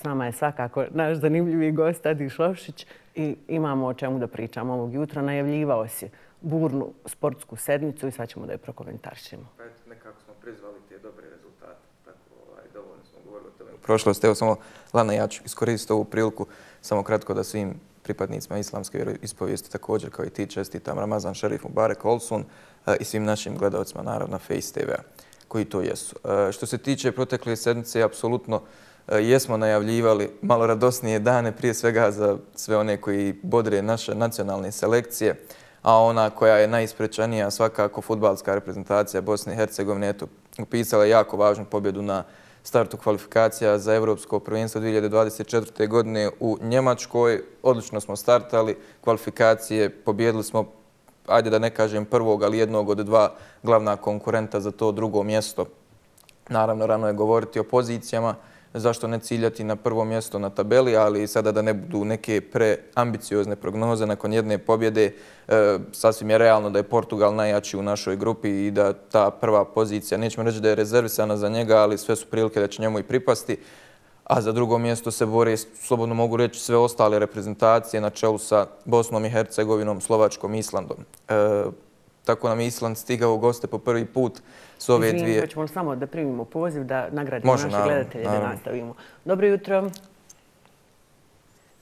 S nama je svakako naš zanimljivi gost Adi Šlovšić i imamo o čemu da pričamo ovog jutra. Najavljivao si burnu sportsku sednicu i sad ćemo da je prokomentaršimo. Pa nekako smo prizvali te dobre rezultate, tako ovaj, dovoljno smo govorili o tome. U prošlosti, evo samo, Lana, ja ću iskoristiti ovu priliku samo kratko da svim pripadnicima islamske ispovijesti također kao i ti čestitam Ramazan Šerif Mubarek Olsun eh, i svim našim gledalcima naravno Face TV-a koji to jesu. Eh, što se tiče protekle sedmice, apsolutno E, jesmo najavljivali malo radosnije dane prije svega za sve one koji bodre naše nacionalne selekcije, a ona koja je najisprečanija svakako futbalska reprezentacija Bosne i Hercegovine, eto, upisala jako važnu pobjedu na startu kvalifikacija za Evropsko prvenstvo 2024. godine u Njemačkoj. Odlično smo startali kvalifikacije, pobjedili smo, ajde da ne kažem prvog, ali jednog od dva glavna konkurenta za to drugo mjesto. Naravno, rano je govoriti o pozicijama, zašto ne ciljati na prvo mjesto na tabeli, ali sada da ne budu neke preambiciozne prognoze nakon jedne pobjede, e, sasvim je realno da je Portugal najjači u našoj grupi i da ta prva pozicija, nećemo reći da je rezervisana za njega, ali sve su prilike da će njemu i pripasti, a za drugo mjesto se bore, slobodno mogu reći, sve ostale reprezentacije na čelu sa Bosnom i Hercegovinom, Slovačkom i Islandom. E, tako nam Island stigao u goste po prvi put s ove dvije. Izvim, hoćemo samo da primimo poziv, da nagradimo naše gledatelje, da nastavimo. Dobro jutro.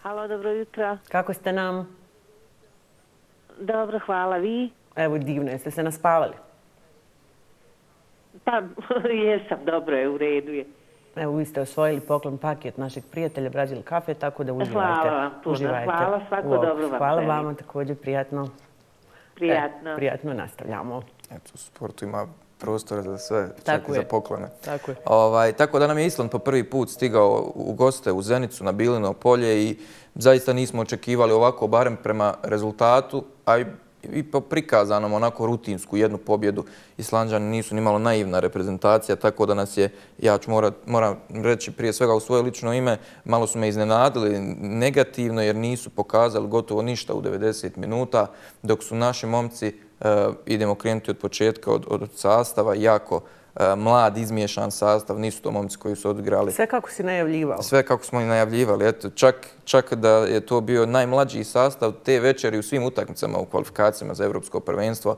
Halo, dobro jutro. Kako ste nam? Dobro, hvala. Vi? Evo, divno. Jeste se naspavali? Pa, jesam. Dobro je, u redu je. Evo, vi ste osvojili poklon paket našeg prijatelja Brazil Cafe, tako da uživajte. Hvala vam puno. Hvala, svako dobro vam. Hvala vama, također prijatno. Prijatno. E, prijatno nastavljamo. Eto, u sportu ima prostora za sve, čak i za poklone. Tako je. Ovaj, tako da nam je Island po prvi put stigao u goste u Zenicu na Bilino polje i zaista nismo očekivali ovako, barem prema rezultatu, a i i po prikazanom onako rutinsku jednu pobjedu. Islanđani nisu ni malo naivna reprezentacija, tako da nas je, ja ću morat, moram reći prije svega u svoje lično ime, malo su me iznenadili negativno jer nisu pokazali gotovo ništa u 90 minuta, dok su naši momci, e, idemo krenuti od početka, od, od sastava, jako mlad, izmiješan sastav, nisu to momci koji su odigrali. Sve kako si najavljivao? Sve kako smo i najavljivali. Eto, čak, čak da je to bio najmlađi sastav te večeri u svim utakmicama u kvalifikacijama za Evropsko prvenstvo.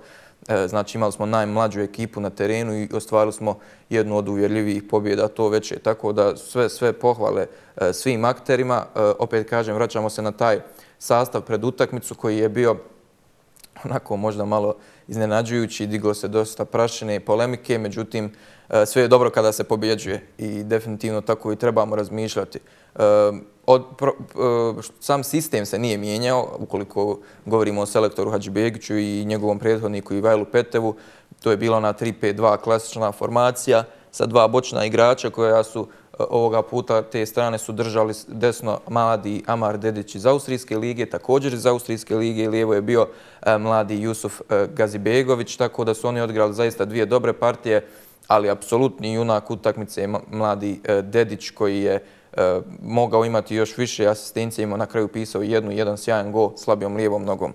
E, znači imali smo najmlađu ekipu na terenu i ostvarili smo jednu od uvjerljivijih pobjeda to večer. Tako da sve, sve pohvale e, svim akterima. Opet kažem, vraćamo se na taj sastav pred utakmicu koji je bio onako možda malo iznenađujući, diglo se dosta prašine i polemike, međutim, e, sve je dobro kada se pobjeđuje i definitivno tako i trebamo razmišljati. E, od, pro, e, sam sistem se nije mijenjao, ukoliko govorimo o selektoru Hadžibegiću i njegovom prethodniku Ivajlu Petevu, to je bila ona 3-5-2 klasična formacija sa dva bočna igrača koja su ovoga puta te strane su držali desno mladi Amar Dedić iz Austrijske lige, također iz Austrijske lige i lijevo je bio e, mladi Jusuf e, Gazibegović, tako da su oni odigrali zaista dvije dobre partije, ali apsolutni junak utakmice je mladi e, Dedić koji je mogao imati još više asistencije, imao na kraju pisao jednu, jedan sjajan go slabijom lijevom nogom.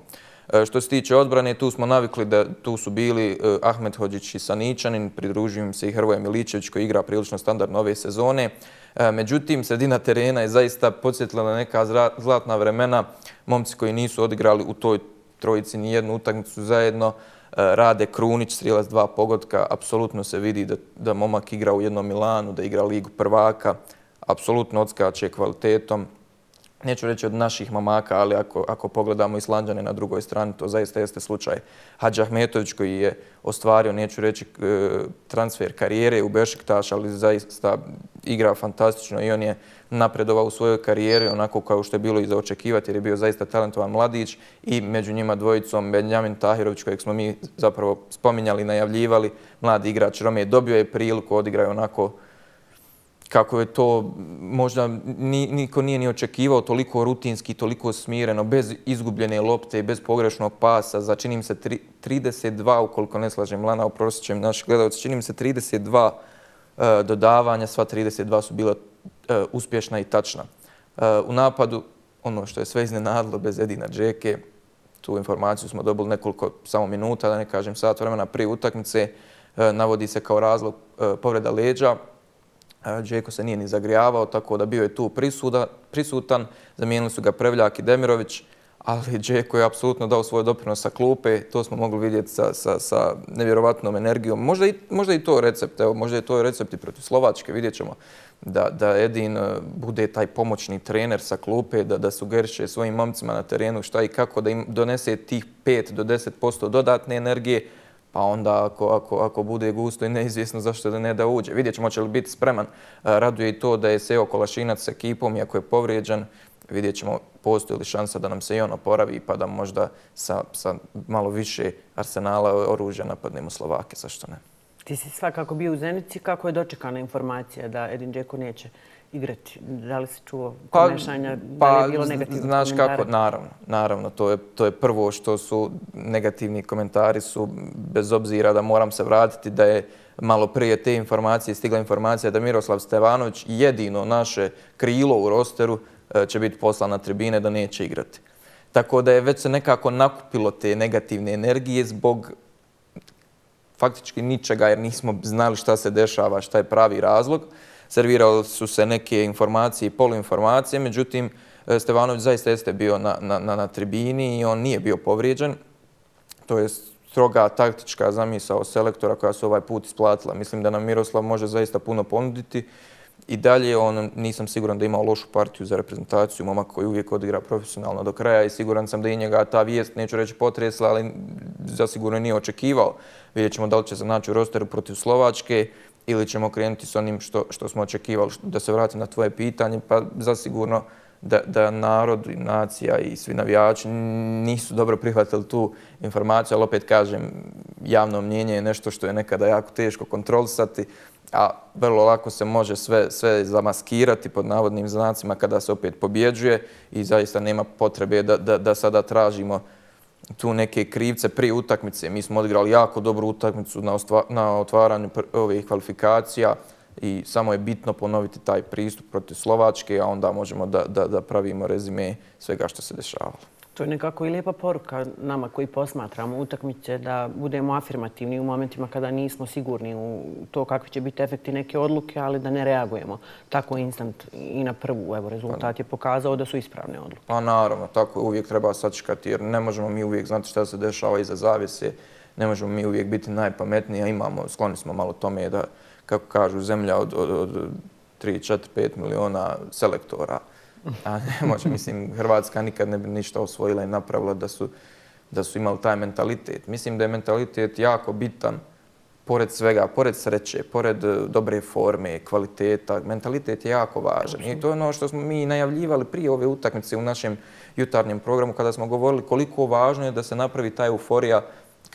E, što se tiče odbrane, tu smo navikli da tu su bili e, Ahmed Hođić i Saničanin, pridružujem se i Hrvoje Milićević koji igra prilično standardno ove sezone. E, međutim, sredina terena je zaista podsjetila na neka zlatna vremena. Momci koji nisu odigrali u toj trojici ni jednu utakmicu zajedno, Rade Krunić, strilac dva pogotka, apsolutno se vidi da, da momak igra u jednom Milanu, da igra ligu prvaka, apsolutno odskače kvalitetom neću reći od naših mamaka, ali ako, ako pogledamo Islanđane na drugoj strani, to zaista jeste slučaj. Hadži Ahmetović koji je ostvario, neću reći, e, transfer karijere u Bešiktaš, ali zaista igra fantastično i on je napredovao u svojoj karijeri onako kao što je bilo i za očekivati jer je bio zaista talentovan mladić i među njima dvojicom Benjamin Tahirović kojeg smo mi zapravo spominjali, najavljivali, mladi igrač Rome, dobio je priliku, odigrao onako kako je to možda niko nije ni očekivao toliko rutinski, toliko smireno, bez izgubljene lopte i bez pogrešnog pasa. Za činim se 32, ukoliko ne slažem Lana, oprosićem naš gledalci, činim se 32 e, dodavanja, sva 32 su bila e, uspješna i tačna. E, u napadu, ono što je sve iznenadilo bez Edina Džeke, tu informaciju smo dobili nekoliko samo minuta, da ne kažem sat vremena prije utakmice, e, navodi se kao razlog e, povreda leđa, Džeko se nije ni zagrijavao, tako da bio je tu prisutan. Zamijenili su ga Prevljak i Demirović, ali Džeko je apsolutno dao svoj doprinos sa klupe. To smo mogli vidjeti sa nevjerovatnom energijom. Možda i to recept, evo, možda je to recept i protiv Slovačke, vidjet ćemo da Edin e, bude taj pomoćni trener sa klupe, da sugeriše svojim momcima na terenu šta i kako, da im donese tih 5 do 10% dodatne energije, pa onda ako, ako, ako bude gusto i neizvjesno zašto da ne da uđe. Vidjet ćemo će li biti spreman. E, raduje i to da je Seo Kolašinac s ekipom, iako je povrijeđen, vidjet ćemo postoji li šansa da nam se i on oporavi pa da možda sa, sa malo više arsenala oružja napadnemo Slovake, zašto ne. Ti si svakako bio u Zenici, kako je dočekana informacija da Edin Džeko neće igrati? Da li si čuo pa, komešanja? Pa, da li je bilo negativno Znaš kako, naravno, naravno, to je, to je prvo što su negativni komentari su, bez obzira da moram se vratiti, da je malo prije te informacije stigla informacija da Miroslav Stevanović jedino naše krilo u rosteru e, će biti poslan na tribine da neće igrati. Tako da je već se nekako nakupilo te negativne energije zbog faktički ničega jer nismo znali šta se dešava, šta je pravi razlog servirali su se neke informacije i poluinformacije, međutim, e, Stevanović zaista jeste bio na, na, na tribini i on nije bio povrijeđen. To je stroga taktička zamisao selektora koja se ovaj put isplatila. Mislim da nam Miroslav može zaista puno ponuditi. I dalje on nisam siguran da ima lošu partiju za reprezentaciju, momak koji uvijek odigra profesionalno do kraja i siguran sam da i njega ta vijest, neću reći potresla, ali zasigurno nije očekivao. Vidjet ćemo da li će se naći u rosteru protiv Slovačke ili ćemo krenuti s onim što, što smo očekivali, da se vratim na tvoje pitanje, pa zasigurno da, da narod i nacija i svi navijači nisu dobro prihvatili tu informaciju, ali opet kažem, javno mnjenje je nešto što je nekada jako teško kontrolisati, a vrlo lako se može sve, sve zamaskirati pod navodnim znacima kada se opet pobjeđuje i zaista nema potrebe da, da, da sada tražimo tu neke krivce prije utakmice. Mi smo odigrali jako dobru utakmicu na, na otvaranju ovih kvalifikacija i samo je bitno ponoviti taj pristup protiv Slovačke, a onda možemo da, da, da pravimo rezime svega što se dešavalo. To je nekako i lijepa poruka nama koji posmatramo utakmice da budemo afirmativni u momentima kada nismo sigurni u to kakvi će biti efekti neke odluke, ali da ne reagujemo tako instant i na prvu. Evo, rezultat je pokazao da su ispravne odluke. Pa naravno, tako uvijek treba sačekati jer ne možemo mi uvijek znati šta se dešava iza zavise. Ne možemo mi uvijek biti najpametniji, a imamo, skloni smo malo tome da, kako kažu, zemlja od, od, od 3, 4, 5 miliona selektora A ne može, mislim, Hrvatska nikad ne bi ništa osvojila i napravila da su, da su imali taj mentalitet. Mislim da je mentalitet jako bitan, pored svega, pored sreće, pored e, dobre forme, kvaliteta. Mentalitet je jako važan. I to je ono što smo mi najavljivali prije ove utakmice u našem jutarnjem programu, kada smo govorili koliko važno je da se napravi ta euforija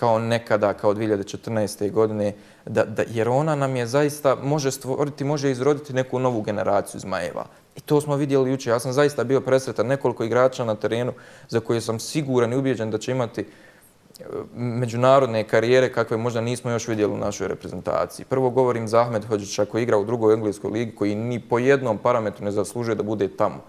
kao nekada, kao 2014. godine, da, da, jer ona nam je zaista, može stvoriti, može izroditi neku novu generaciju Zmajeva. I to smo vidjeli juče. Ja sam zaista bio presretan nekoliko igrača na terenu za koje sam siguran i ubijeđen da će imati e, međunarodne karijere kakve možda nismo još vidjeli u našoj reprezentaciji. Prvo govorim za Ahmed Hođića koji igra u drugoj engleskoj ligi koji ni po jednom parametru ne zaslužuje da bude tamo.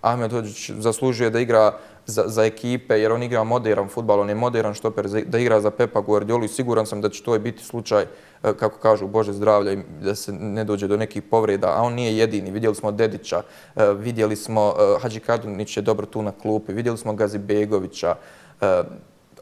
Ahmed Hođić zaslužuje da igra za, za ekipe jer on igra modern futbal, on je modern štoper da igra za Pepa Guardiolu i siguran sam da će to biti slučaj e, kako kažu, Bože zdravlja i da se ne dođe do nekih povreda, a on nije jedini. Vidjeli smo Dedića, e, vidjeli smo e, Hadži Kadunić je dobro tu na klupi, vidjeli smo Gazi Begovića,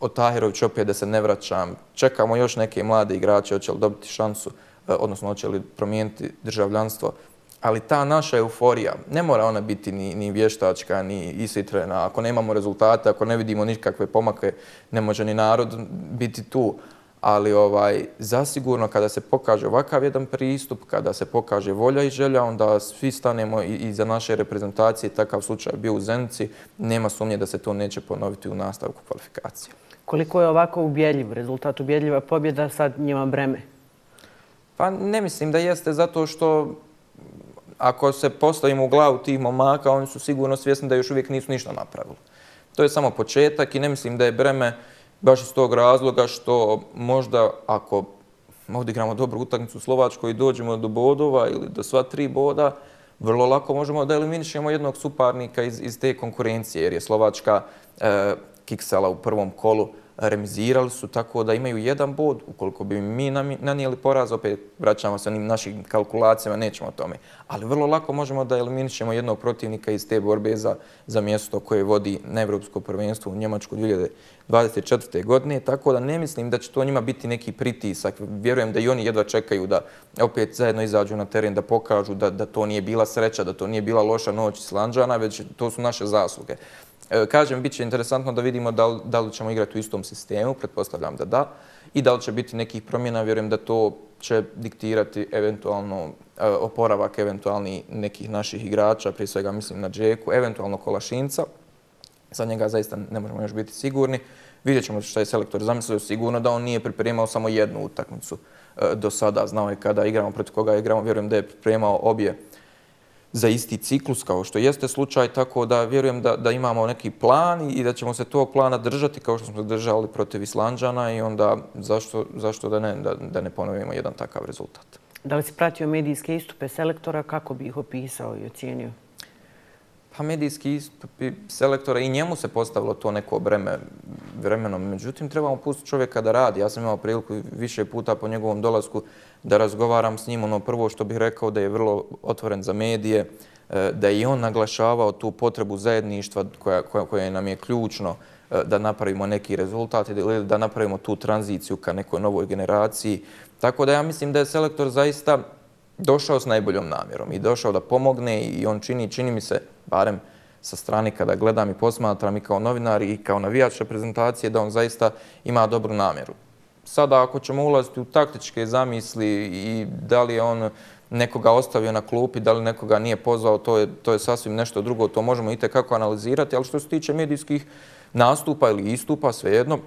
od Tahirović opet da se ne vraćam. Čekamo još neke mlade igrače, hoće li dobiti šansu, odnosno hoće li promijeniti državljanstvo. Ali ta naša euforija, ne mora ona biti ni, ni vještačka, ni isitrena. Ako nemamo rezultate, ako ne vidimo nikakve pomake, ne može ni narod biti tu ali ovaj zasigurno kada se pokaže ovakav jedan pristup, kada se pokaže volja i želja, onda svi stanemo i, i za naše reprezentacije, takav slučaj bio u Zenici, nema sumnje da se to neće ponoviti u nastavku kvalifikacije. Koliko je ovako ubjedljiv rezultat, ubjedljiva pobjeda sad njima breme? Pa ne mislim da jeste zato što ako se postavimo u glavu tih momaka, oni su sigurno svjesni da još uvijek nisu ništa napravili. To je samo početak i ne mislim da je breme baš iz tog razloga što možda ako odigramo dobru utakmicu u Slovačkoj i dođemo do bodova ili do sva tri boda, vrlo lako možemo da eliminišemo jednog suparnika iz, iz te konkurencije, jer je Slovačka e, kiksala u prvom kolu remizirali su tako da imaju jedan bod. Ukoliko bi mi nanijeli poraz, opet vraćamo se onim našim kalkulacijama, nećemo o tome. Ali vrlo lako možemo da eliminišemo jednog protivnika iz te borbe za, za mjesto koje vodi na Evropsko prvenstvo u Njemačku 2024. godine. Tako da ne mislim da će to njima biti neki pritisak. Vjerujem da i oni jedva čekaju da opet zajedno izađu na teren, da pokažu da, da to nije bila sreća, da to nije bila loša noć Islanđana, već to su naše zasluge. Kažem, bit će interesantno da vidimo da li, da li ćemo igrati u istom sistemu, pretpostavljam da da, i da li će biti nekih promjena, vjerujem da to će diktirati eventualno e, oporavak eventualni nekih naših igrača, prije svega mislim na Džeku, eventualno Kolašinca, za njega zaista ne možemo još biti sigurni. Vidjet ćemo što je selektor zamislio. Sigurno da on nije pripremao samo jednu utakmicu e, do sada, znao je kada igramo, protiv koga igramo, vjerujem da je pripremao obje za isti ciklus kao što jeste slučaj, tako da vjerujem da, da imamo neki plan i da ćemo se tog plana držati kao što smo držali protiv Islanđana i onda zašto, zašto da, ne, da, da ne ponovimo jedan takav rezultat. Da li si pratio medijske istupe selektora, kako bi ih opisao i ocijenio? Pa medijski istupi selektora i njemu se postavilo to neko breme vremenom. Međutim, trebamo pustiti čovjeka da radi. Ja sam imao priliku više puta po njegovom dolasku da razgovaram s njim. Ono prvo što bih rekao da je vrlo otvoren za medije, e, da je i on naglašavao tu potrebu zajedništva koja, koja, koja nam je ključno e, da napravimo neki rezultat ili da napravimo tu tranziciju ka nekoj novoj generaciji. Tako da ja mislim da je selektor zaista došao s najboljom namjerom i došao da pomogne i on čini, čini mi se, barem sa strane kada gledam i posmatram i kao novinar i kao navijač reprezentacije, da on zaista ima dobru namjeru. Sada ako ćemo ulaziti u taktičke zamisli i da li je on nekoga ostavio na klupi, da li nekoga nije pozvao, to je, to je sasvim nešto drugo, to možemo i kako analizirati, ali što se tiče medijskih nastupa ili istupa, svejedno,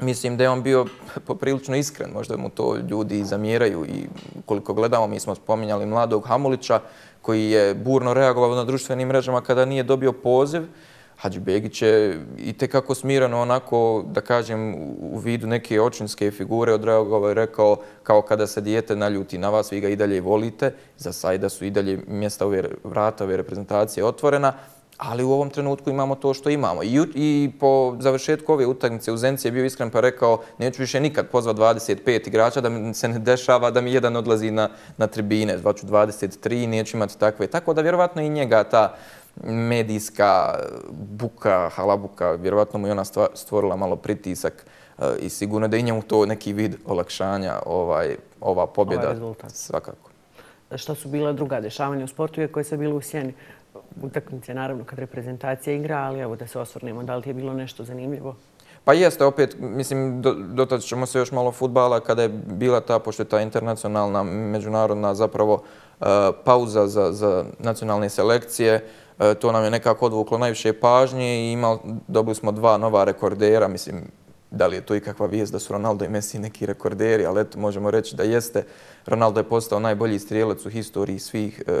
mislim da je on bio poprilično iskren, možda mu to ljudi zamjeraju i koliko gledamo, mi smo spominjali mladog Hamulića koji je burno reagovao na društvenim mrežama kada nije dobio poziv. Hadži Begić je i tekako smirano onako, da kažem, u vidu neke očinske figure odreagovao i rekao kao kada se dijete naljuti na vas, vi ga i dalje volite, za sajda su i dalje mjesta ove vrata ove reprezentacije otvorena, ali u ovom trenutku imamo to što imamo. I, i po završetku ove utakmice u Zenci je bio iskren pa rekao neću više nikad pozvat 25 igrača da mi se ne dešava da mi jedan odlazi na, na tribine, zvaću 23, neću imati takve. Tako da vjerovatno i njega ta medijska buka, halabuka, vjerovatno mu je ona stvorila malo pritisak uh, i sigurno da i njemu to neki vid olakšanja ovaj, ova pobjeda. Ovaj rezultat. Svakako. Šta su bila druga dešavanja u sportu koje su bile u sjeni? Utakmice, naravno, kad reprezentacija igra, ali evo da se osvrnemo, da li ti je bilo nešto zanimljivo? Pa jeste, opet, mislim, dotad ćemo se još malo futbala, kada je bila ta, pošto je ta internacionalna, međunarodna zapravo e, pauza za, za nacionalne selekcije, e, to nam je nekako odvuklo najviše pažnje i imali, dobili smo dva nova rekordera, mislim, da li je to ikakva vijest da su Ronaldo i Messi neki rekorderi, ali eto, možemo reći da jeste. Ronaldo je postao najbolji strijelac u historiji svih e,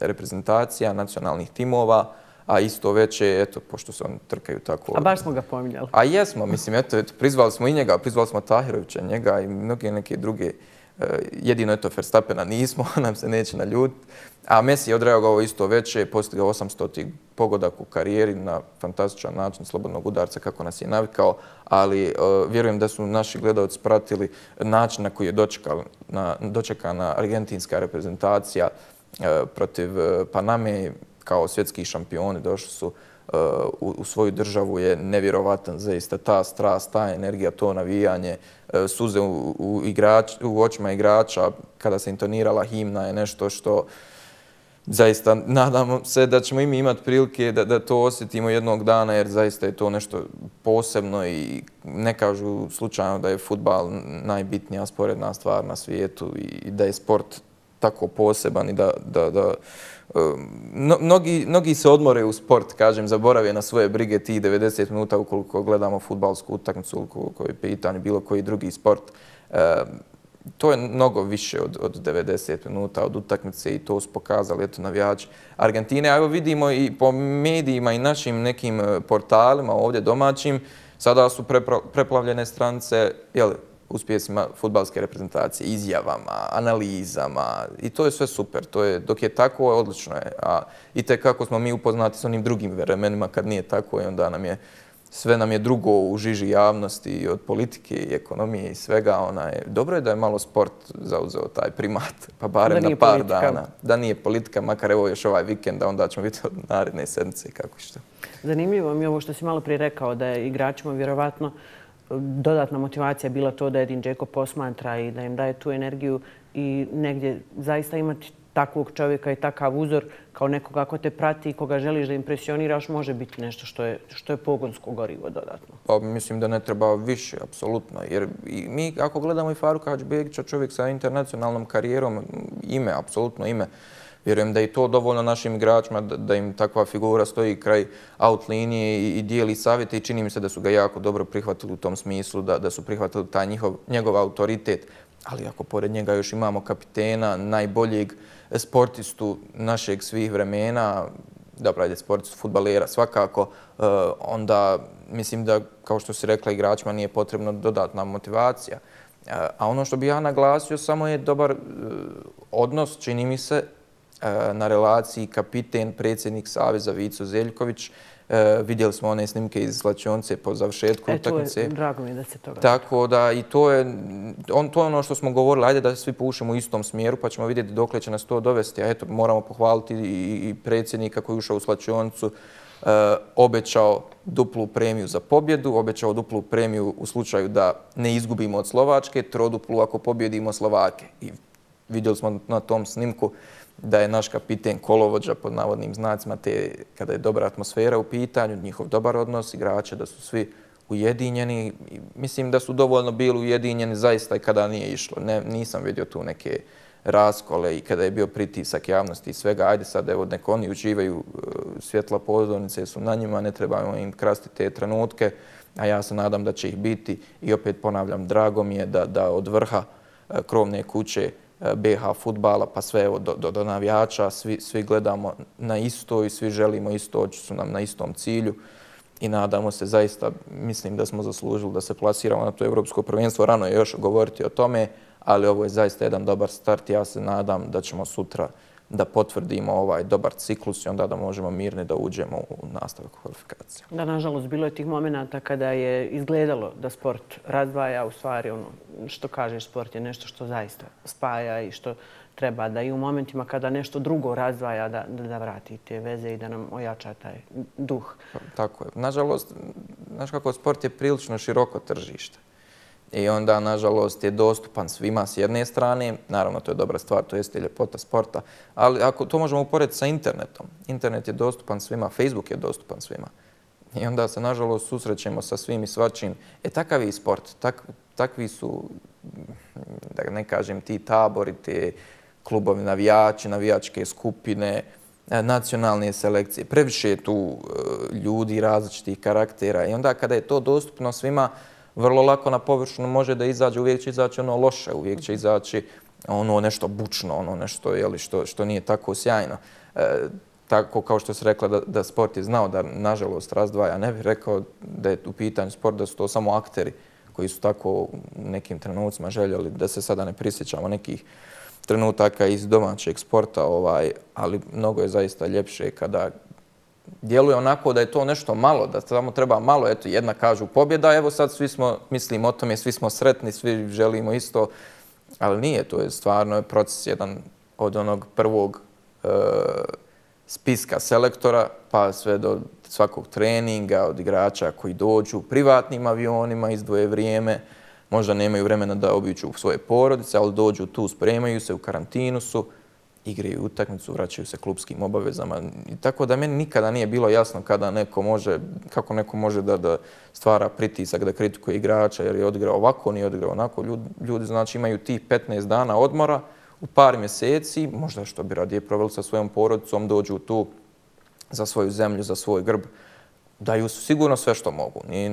reprezentacija, nacionalnih timova, a isto veće, eto, pošto se on trkaju tako... A baš smo ga pominjali. A jesmo, mislim, eto, eto prizvali smo i njega, prizvali smo Tahirovića, njega i mnoge neke druge Eh, jedino eto Verstappena nismo, nam se neće na. A Messi je odreagovao isto veće, postigao 800 pogodak u karijeri na fantastičan način slobodnog udarca kako nas je navikao, ali uh, vjerujem da su naši gledalci pratili način na koji je dočekana, dočekana argentinska reprezentacija eh, protiv Paname kao svjetski šampioni. Došli su u, u svoju državu je nevjerovatan zaista. Ta strast, ta energija, to navijanje, e, suze u, u, igrač, u očima igrača kada se intonirala himna je nešto što zaista nadamo se da ćemo i mi imati prilike da, da to osjetimo jednog dana jer zaista je to nešto posebno i ne kažu slučajno da je futbal najbitnija sporedna stvar na svijetu i da je sport tako poseban i da, da, da Ehm, mnogi, mnogi se odmore u sport, kažem, zaborave na svoje brige ti 90 minuta ukoliko gledamo futbalsku utakmicu, ukoliko je pitanje bilo koji drugi sport. Ehm, to je mnogo više od, od 90 minuta od utakmice i to su pokazali eto, navijači Argentine. A evo vidimo i po medijima i našim nekim e, portalima ovdje domaćim, sada su preplavljene strance, jel, uspjesima futbalske reprezentacije, izjavama, analizama i to je sve super. To je, dok je tako, odlično je. A i te kako smo mi upoznati s onim drugim vremenima kad nije tako i onda nam je sve nam je drugo u žiži javnosti od politike i ekonomije i svega. Ona je, dobro je da je malo sport zauzeo taj primat, pa barem na par dana. Da nije politika, makar evo još ovaj vikend, a onda ćemo vidjeti od naredne sedmice kako što. Zanimljivo mi je ovo što si malo prije rekao, da je igračima vjerovatno dodatna motivacija bila to da Edin Džeko posmatra i da im daje tu energiju i negdje zaista imati takvog čovjeka i takav uzor kao nekoga ko te prati i koga želiš da impresioniraš može biti nešto što je, što je pogonsko gorivo dodatno. Pa mislim da ne treba više, apsolutno. Jer mi ako gledamo i Faruka Hadžbegića, čovjek sa internacionalnom karijerom, ime, apsolutno ime, Vjerujem da je to dovoljno našim igračima da im takva figura stoji kraj out linije i dijeli savjete i čini mi se da su ga jako dobro prihvatili u tom smislu, da su prihvatili taj njegov autoritet. Ali ako pored njega još imamo kapitena, najboljeg sportistu našeg svih vremena, dobro, ajde, sportistu, futbalera svakako, eh, onda mislim da, kao što si rekla, igračima nije potrebno dodatna motivacija. Eh, a ono što bi ja naglasio samo je dobar eh, odnos, čini mi se, na relaciji kapiten, predsjednik Saveza Vico Zeljković. E, vidjeli smo one snimke iz Slačionce po završetku utakmice. E, to drago mi da se toga. Tako da i to je, on, to je ono što smo govorili, ajde da svi pušemo u istom smjeru pa ćemo vidjeti dokle će nas to dovesti. A eto, moramo pohvaliti i, i predsjednika koji je ušao u Slačioncu, e, obećao duplu premiju za pobjedu, obećao duplu premiju u slučaju da ne izgubimo od Slovačke, troduplu ako pobjedimo Slovake. I vidjeli smo na tom snimku da je naš kapiten kolovođa pod navodnim znacima te kada je dobra atmosfera u pitanju, njihov dobar odnos, igrače da su svi ujedinjeni. Mislim da su dovoljno bili ujedinjeni zaista i kada nije išlo. Ne, nisam vidio tu neke raskole i kada je bio pritisak javnosti i svega. Ajde sad, evo, neko oni uživaju e, svjetla pozornice, su na njima, ne trebamo im krasti te trenutke, a ja se nadam da će ih biti. I opet ponavljam, drago mi je da, da od vrha e, krovne kuće BH futbala pa sve evo do, do, do navijača, svi, svi gledamo na isto i svi želimo isto, oči su nam na istom cilju i nadamo se zaista, mislim da smo zaslužili da se plasiramo na to evropsko prvenstvo. Rano je još govoriti o tome, ali ovo je zaista jedan dobar start. Ja se nadam da ćemo sutra da potvrdimo ovaj dobar ciklus i onda da možemo mirni da uđemo u nastavak kvalifikacije. Da, nažalost, bilo je tih momenta kada je izgledalo da sport razdvaja, u stvari ono što kažeš, sport je nešto što zaista spaja i što treba da i u momentima kada nešto drugo razdvaja da, da vrati te veze i da nam ojača taj duh. Tako je. Nažalost, znaš kako sport je prilično široko tržište i onda, nažalost, je dostupan svima s jedne strane. Naravno, to je dobra stvar, to jeste ljepota sporta. Ali ako to možemo uporediti sa internetom, internet je dostupan svima, Facebook je dostupan svima. I onda se, nažalost, susrećemo sa svim i svačim. E, takav je i sport. Tak, takvi su, da ne kažem, ti tabori, te klubovi navijači, navijačke skupine, e, nacionalne selekcije. Previše je tu e, ljudi različitih karaktera. I onda kada je to dostupno svima, vrlo lako na površinu može da izađe, uvijek će izaći ono loše, uvijek će izaći ono nešto bučno, ono nešto jeli, što, što nije tako sjajno. E, tako kao što se rekla da, da sport je znao da nažalost razdvaja, ne bih rekao da je u pitanju sport da su to samo akteri koji su tako u nekim trenucima željeli da se sada ne prisjećamo nekih trenutaka iz domaćeg sporta, ovaj, ali mnogo je zaista ljepše kada djeluje onako da je to nešto malo, da samo treba malo, eto, jedna kažu pobjeda, evo sad svi smo, mislim o tome, svi smo sretni, svi želimo isto, ali nije, to je stvarno proces jedan od onog prvog e, spiska selektora, pa sve do svakog treninga, od igrača koji dođu privatnim avionima, izdvoje vrijeme, možda nemaju vremena da obiću svoje porodice, ali dođu tu, spremaju se, u karantinu su, igraju utakmicu, vraćaju se klubskim obavezama. I tako da meni nikada nije bilo jasno kada neko može, kako neko može da, da stvara pritisak, da kritikuje igrača jer je odigrao ovako, nije odigrao onako. Ljudi, ljudi znači imaju tih 15 dana odmora u par mjeseci, možda što bi radije proveli sa svojom porodicom, dođu tu za svoju zemlju, za svoj grb daju su sigurno sve što mogu. I,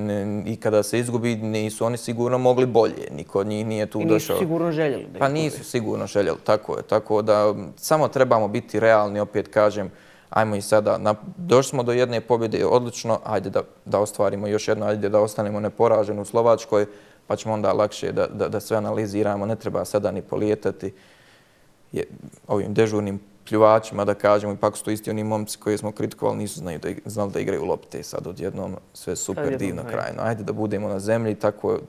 I kada se izgubi, nisu oni sigurno mogli bolje. Niko od njih nije tu došao. I nisu sigurno željeli da Pa nisu sigurno željeli, tako je. Tako da samo trebamo biti realni, opet kažem, ajmo i sada, na, došli smo do jedne pobjede, odlično, ajde da, da ostvarimo još jedno, ajde da ostanemo neporaženi u Slovačkoj, pa ćemo onda lakše da, da, da sve analiziramo, ne treba sada ni polijetati je, ovim dežurnim pljuvačima, da kažemo, ipak su to isti oni momci koji smo kritikovali, nisu znali da, znali da igraju lopte. Sad odjednom sve super divno krajno. Ajde da budemo na zemlji, tako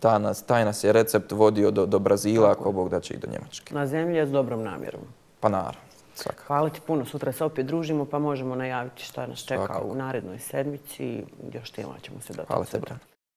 ta nas, taj nas je recept vodio do, do Brazila, ako Bog da će i do Njemačke. Na zemlji je s dobrom namjerom. Pa naravno. Svaka. Hvala ti puno. Sutra se opet družimo pa možemo najaviti šta nas čeka u narednoj sedmici. Još tema ćemo se dati. Hvala te,